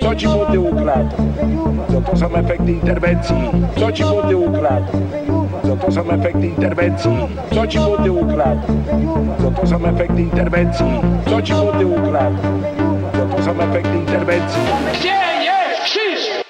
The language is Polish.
Co ci młody ukradł? Co to są efekty interwencji? Co ci młody ukradł? Co to są efekty interwencji? Co ci młody ukradł? Co to są efekty interwencji? Co ci młody ukradł? Co to są efekty interwencji? Gdzie jest krzyż?